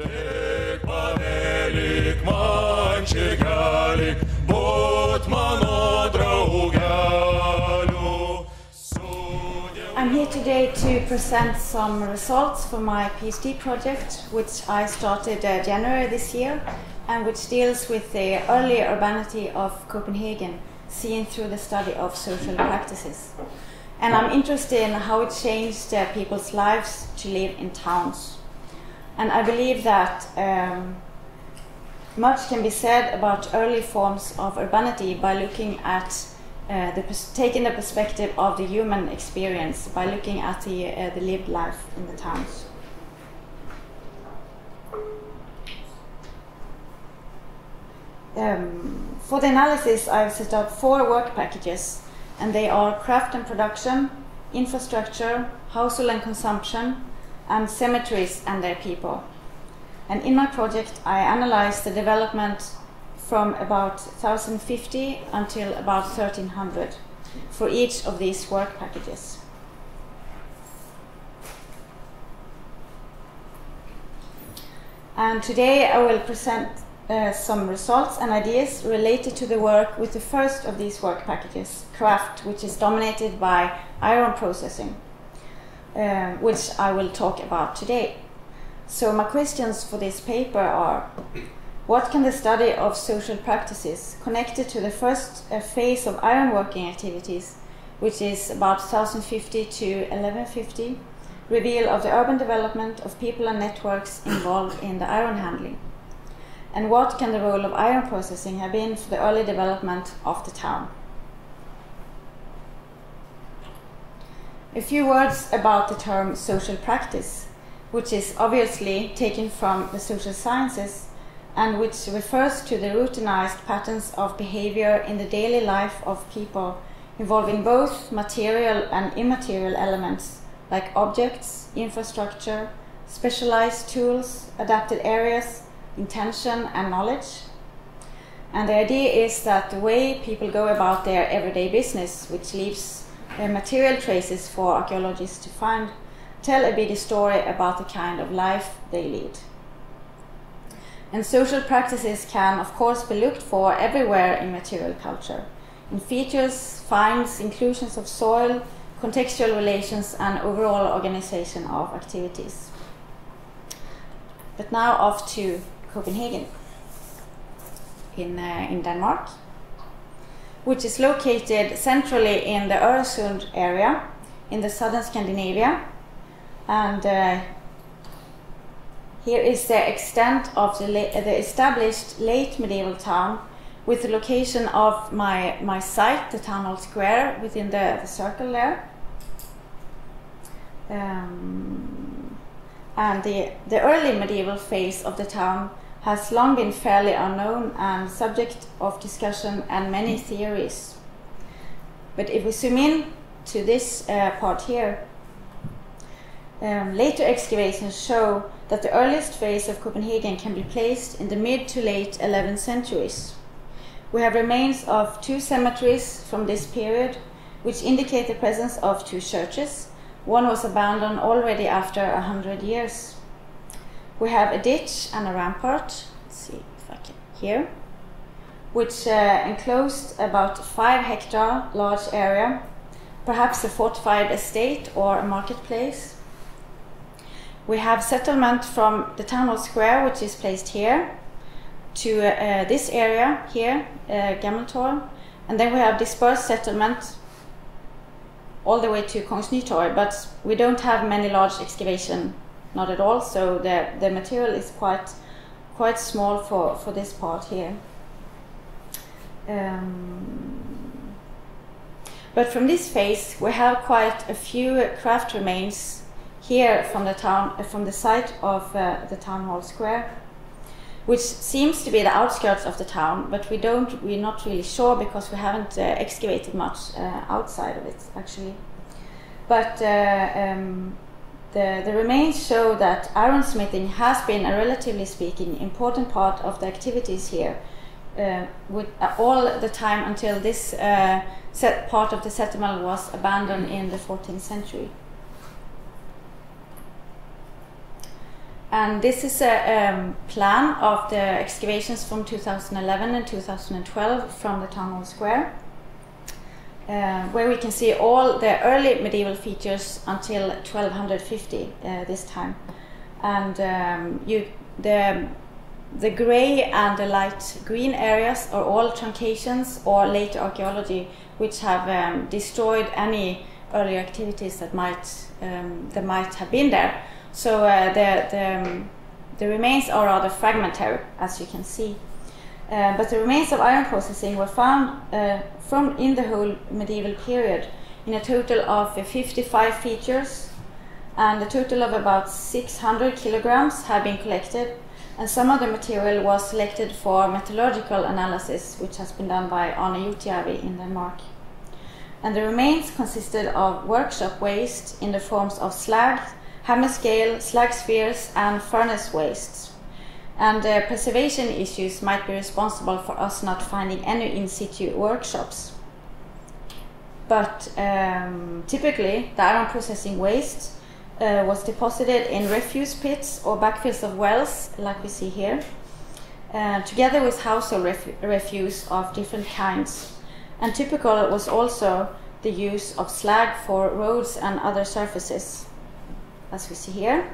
I'm here today to present some results for my PhD project, which I started uh, January this year, and which deals with the early urbanity of Copenhagen, seen through the study of social practices. And I'm interested in how it changed uh, people's lives to live in towns. And I believe that um, much can be said about early forms of urbanity by looking at uh, the taking the perspective of the human experience by looking at the, uh, the lived life in the towns. Um, for the analysis, I've set up four work packages, and they are craft and production, infrastructure, household and consumption, and cemeteries and their people. And in my project, I analyzed the development from about 1050 until about 1300 for each of these work packages. And today I will present uh, some results and ideas related to the work with the first of these work packages, craft, which is dominated by iron processing, uh, which I will talk about today. So, my questions for this paper are what can the study of social practices connected to the first uh, phase of ironworking activities, which is about 1050 to 1150, reveal of the urban development of people and networks involved in the iron handling? And what can the role of iron processing have been for the early development of the town? A few words about the term social practice, which is obviously taken from the social sciences and which refers to the routinized patterns of behavior in the daily life of people involving both material and immaterial elements like objects, infrastructure, specialized tools, adapted areas, intention, and knowledge. And the idea is that the way people go about their everyday business, which leaves uh, material traces for archaeologists to find, tell a bigger story about the kind of life they lead. And social practices can, of course, be looked for everywhere in material culture in features, finds, inclusions of soil, contextual relations, and overall organization of activities. But now off to Copenhagen in, uh, in Denmark, which is located centrally in the Öresund area in the southern Scandinavia. And uh, here is the extent of the, the established late medieval town with the location of my, my site, the town hall square, within the, the circle there. Um, and the, the early medieval phase of the town has long been fairly unknown and subject of discussion and many theories. But if we zoom in to this uh, part here, um, later excavations show that the earliest phase of Copenhagen can be placed in the mid to late 11th centuries. We have remains of two cemeteries from this period, which indicate the presence of two churches. One was abandoned already after a hundred years. We have a ditch and a rampart. Let's see if I can here, which uh, enclosed about five hectare large area, perhaps a fortified estate or a marketplace. We have settlement from the town hall square, which is placed here, to uh, this area here, uh, and then we have dispersed settlement all the way to Kongens Nytorv, but we don't have many large excavation, not at all. So the the material is quite quite small for for this part here. Um, but from this phase, we have quite a few craft remains here from the town, uh, from the site of uh, the town hall square, which seems to be the outskirts of the town, but we don't, we're not really sure because we haven't uh, excavated much uh, outside of it actually. But uh, um, the, the remains show that ironsmithing has been a relatively speaking important part of the activities here. Uh, with uh, all the time until this uh, part of the settlement was abandoned in the 14th century. And this is a um, plan of the excavations from 2011 and 2012 from the town hall square, uh, where we can see all the early medieval features until 1250 uh, this time. And um, you, the, the grey and the light green areas are all truncations or late archaeology, which have um, destroyed any earlier activities that might, um, that might have been there. So uh, the, the, um, the, remains are rather fragmentary, as you can see. Uh, but the remains of iron processing were found uh, from in the whole medieval period in a total of 55 features, and a total of about 600 kilograms have been collected. And some of the material was selected for metallurgical analysis, which has been done by Arne Jouttijärvi in Denmark. And the remains consisted of workshop waste in the forms of slag, hammer scale, slag spheres, and furnace wastes. And uh, preservation issues might be responsible for us not finding any in situ workshops. But um, typically, the iron processing waste uh, was deposited in refuse pits or backfills of wells, like we see here, uh, together with household ref refuse of different kinds. And typical was also the use of slag for roads and other surfaces as we see here.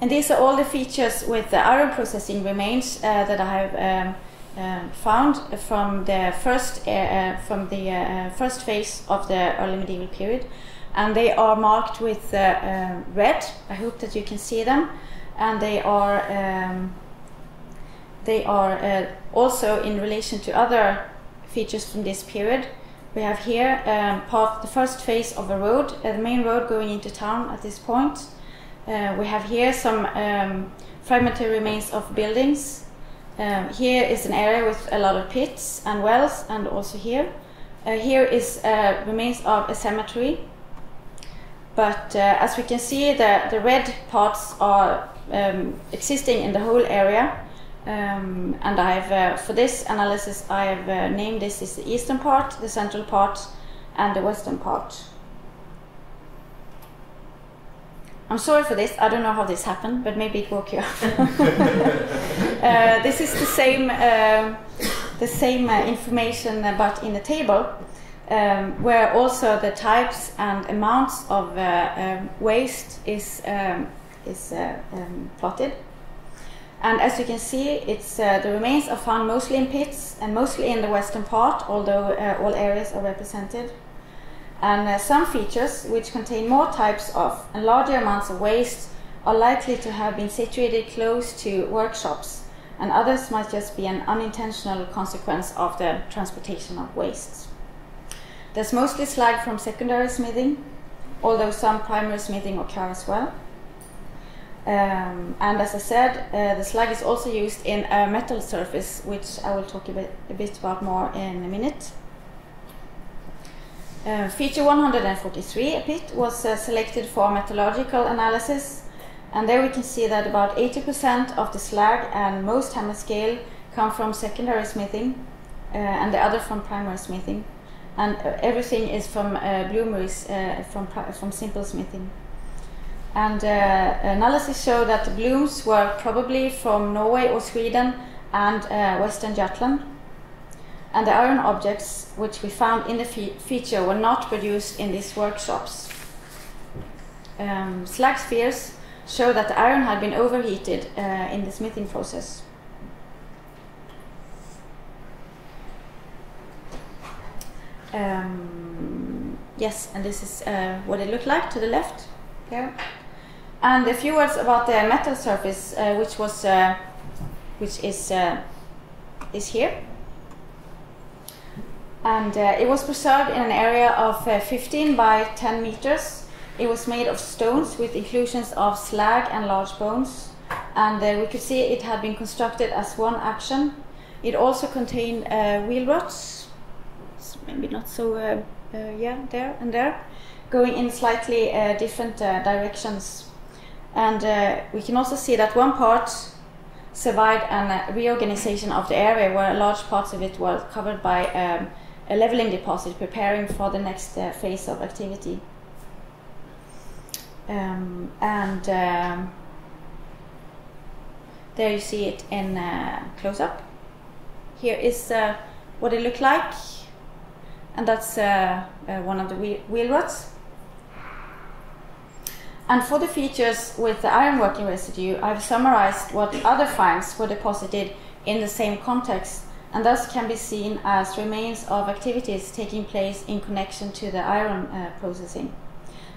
And these are all the features with the iron processing remains uh, that I have um, uh, found from the first uh, uh from the uh, first phase of the early medieval period, and they are marked with uh, red. I hope that you can see them, and they are um, they are also in relation to other features from this period. We have here um, part the first phase of a road, uh, the main road going into town at this point. Uh, we have here some um, fragmentary remains of buildings. Um, here is an area with a lot of pits and wells, and also here. Uh, here is uh, remains of a cemetery. But uh, as we can see, the, the red parts are um, existing in the whole area. Um, and I've, uh, for this analysis, I have uh, named this is the eastern part, the central part, and the western part. I'm sorry for this. I don't know how this happened, but maybe it woke you up. uh, this is the same, um, the same uh, information, but in the table, um, where also the types and amounts of uh, um, waste is um, is uh, um, plotted. And as you can see, it's, uh, the remains are found mostly in pits and mostly in the western part, although uh, all areas are represented. And uh, some features, which contain more types of and larger amounts of waste, are likely to have been situated close to workshops, and others might just be an unintentional consequence of the transportation of wastes. There's mostly slag from secondary smithing, although some primary smithing occur as well. Um, and as I said, uh, the slag is also used in a metal surface, which I will talk a bit, a bit about more in a minute. Uh, feature 143, a pit, was uh, selected for metallurgical analysis, and there we can see that about 80% of the slag and most hammer scale come from secondary smithing, uh, and the other from primary smithing, and uh, everything is from uh, bloomeries, from, from simple smithing. And uh, analysis showed that the blooms were probably from Norway or Sweden and uh, Western Jutland. And the iron objects which we found in the fe feature were not produced in these workshops. Um, slag spheres show that the iron had been overheated uh, in the smithing process. Um, yes, and this is uh, what it looked like to the left here. And a few words about the metal surface, uh, which was, uh, which is, uh, is here. And uh, it was preserved in an area of uh, 15 by 10 meters. It was made of stones with inclusions of slag and large bones. And uh, we could see it had been constructed as one action. It also contained wheel ruts, maybe not so, yeah, there and there, going in slightly different directions and uh, we can also see that one part survived a reorganization of the area where large parts of it were covered by um, a leveling deposit preparing for the next uh, phase of activity. Um, and um, there you see it in uh, close up. Here is uh, what it looked like, and that's uh, uh, one of the wheel, ruts. And for the features with the ironworking residue, I've summarized what other finds were deposited in the same context and thus can be seen as remains of activities taking place in connection to the iron uh, processing.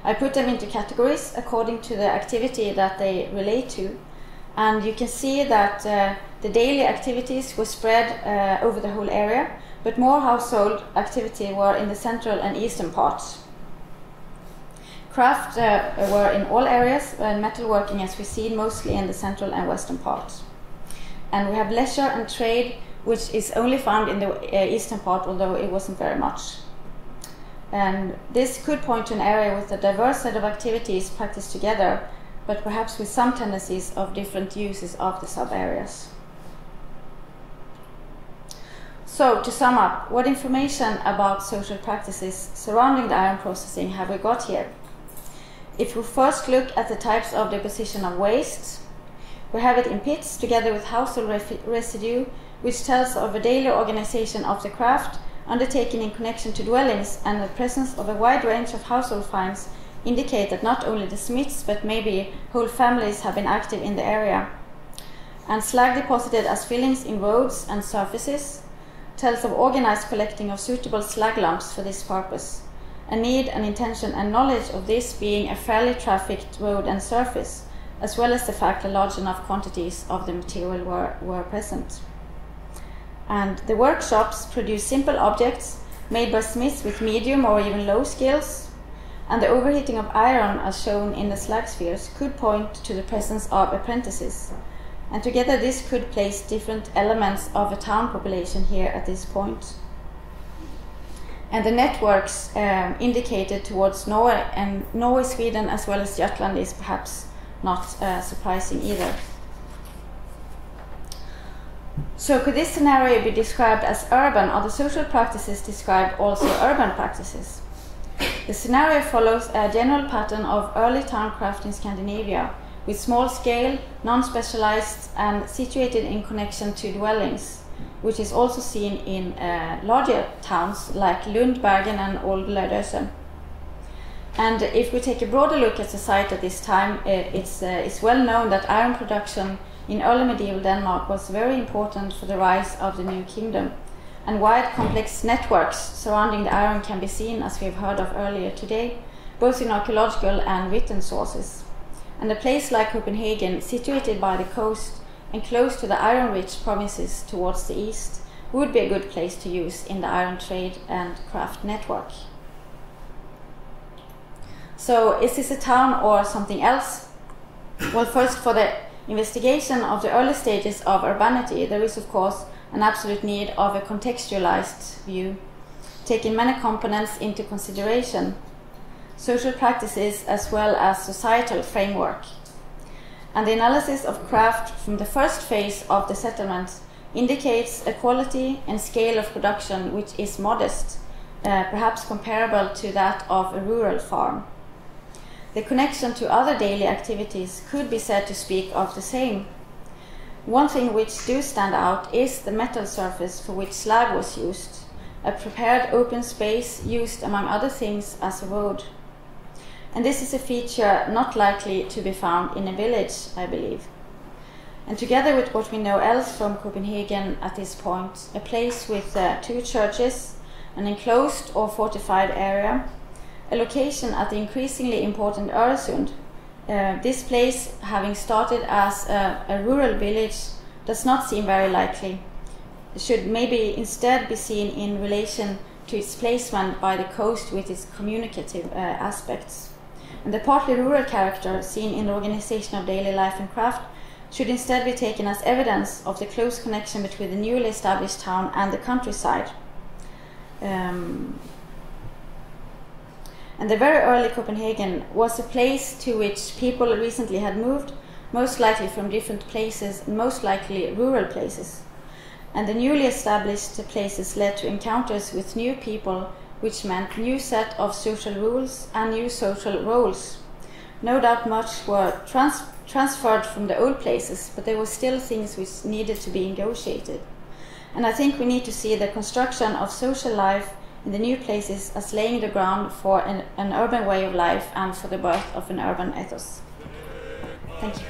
I put them into categories according to the activity that they relate to, and you can see that uh, the daily activities were spread uh, over the whole area, but more household activity were in the central and eastern parts. Craft uh, were in all areas, and metalworking, as we see, mostly in the central and western parts. And we have leisure and trade, which is only found in the uh, eastern part, although it wasn't very much. And this could point to an area with a diverse set of activities practiced together, but perhaps with some tendencies of different uses of the sub areas. So, to sum up, what information about social practices surrounding the iron processing have we got here? If we first look at the types of deposition of waste, we have it in pits together with household residue, which tells of a daily organization of the craft undertaken in connection to dwellings and the presence of a wide range of household finds indicate that not only the smiths but maybe whole families have been active in the area. And slag deposited as fillings in roads and surfaces tells of organized collecting of suitable slag lumps for this purpose, a need and intention and knowledge of this being a fairly trafficked road and surface, as well as the fact that large enough quantities of the material were, were present and the workshops produce simple objects made by smiths with medium or even low skills, and the overheating of iron, as shown in the slag spheres, could point to the presence of apprentices. And together, this could place different elements of a town population here at this point. And the networks um, indicated towards Norway and Norway, Sweden, as well as Jutland, is perhaps not uh, surprising either. So could this scenario be described as urban or the social practices described also urban practices? The scenario follows a general pattern of early towncraft in Scandinavia, with small scale, non specialized, and situated in connection to dwellings, which is also seen in uh, larger towns like Lund, Bergen, and Old Lödöse. And if we take a broader look at the site at this time, uh, it's, uh, it's well known that iron production in early medieval Denmark was very important for the rise of the new kingdom. And wide complex networks surrounding the iron can be seen, as we have heard of earlier today, both in archaeological and written sources. And a place like Copenhagen, situated by the coast and close to the iron rich provinces towards the east, would be a good place to use in the iron trade and craft network. So, is this a town or something else? Well, first, for the investigation of the early stages of urbanity, there is, of course, an absolute need of a contextualized view, taking many components into consideration social practices as well as societal framework. And the analysis of craft from the first phase of the settlement indicates a quality and scale of production which is modest, uh, perhaps comparable to that of a rural farm. The connection to other daily activities could be said to speak of the same. One thing which do stand out is the metal surface for which slag was used, a prepared open space used among other things as a road. And this is a feature not likely to be found in a village, I believe. And together with what we know else from Copenhagen at this point, a place with uh, two churches, an enclosed or fortified area, a location at the increasingly important Öresund. Uh, this place, having started as a, a, rural village, does not seem very likely. It should maybe instead be seen in relation to its placement by the coast with its communicative uh, aspects. And the partly rural character seen in the organization of daily life and craft should instead be taken as evidence of the close connection between the newly established town and the countryside. Um, and the very early Copenhagen was a place to which people recently had moved, most likely from different places, most likely rural places. and the newly established places led to encounters with new people, which meant new set of social rules and new social roles. No doubt much were trans- transferred from the old places, but there were still things which needed to be negotiated. And I think we need to see the construction of social life in the new places as laying the ground for an, an urban way of life and for the birth of an urban ethos. Thank you.